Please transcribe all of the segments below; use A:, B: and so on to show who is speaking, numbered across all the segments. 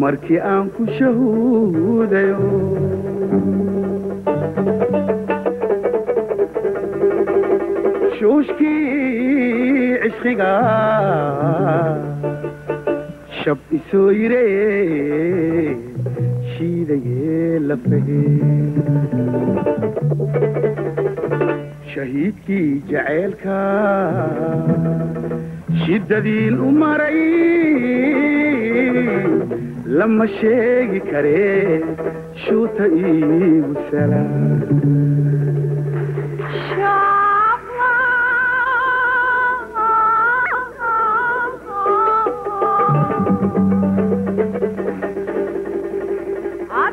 A: मरखी अंकुश हो गयो शोश की इश्किगा शब्द सोई रे। Shiidayee lafahe shahiidkii jaceylka shiddadiin u maray lama sheegi karee shuuta iigu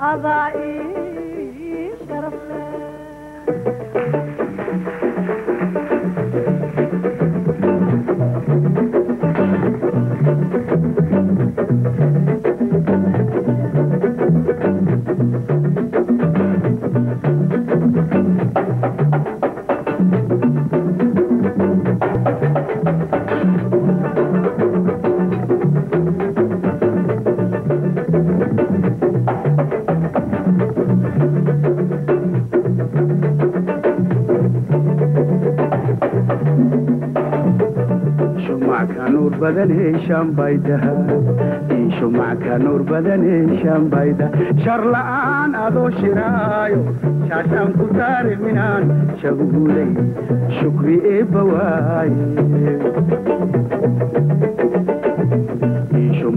B: Ağa iyi şerefler.
A: Shumacka nuur badane shambayda shar la'aan adoo shiraayo shaashaan ku saari minaan shaguulay shukri eebba waaye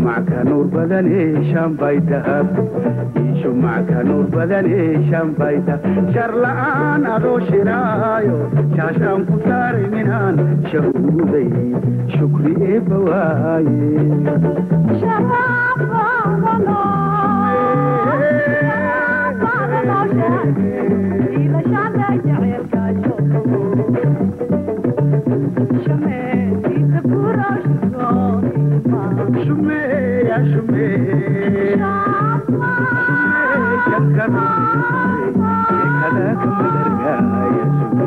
A: shumacka nuur badane shambayda shumacka nuur badane shambayda shar la'aan adoo shiraayo shaashaan ku saari minaan shaguulay shukri eebba waaye আসবে চক্কর খেলা তোমাদের গায়ে আসবে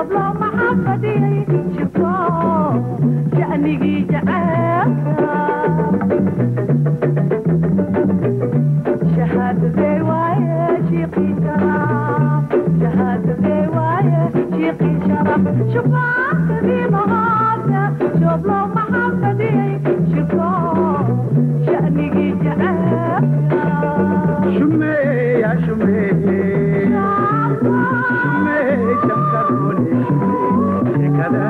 B: طبلة محمدي شفاه شأني جيت شهادة رواية شيقي شرف. شهادة رواية شيقي شرف. شفاك في مغادة شبلة محمدي شفاه شأني جيت
A: شمي يا شمي. شمي شمي شمي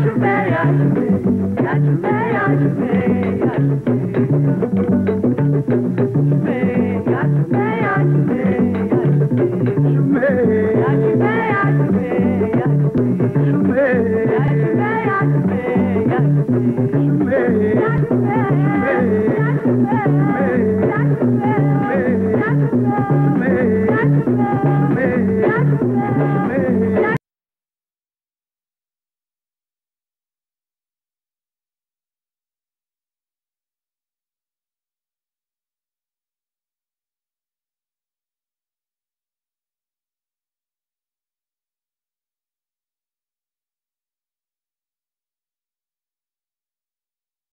B: Amen.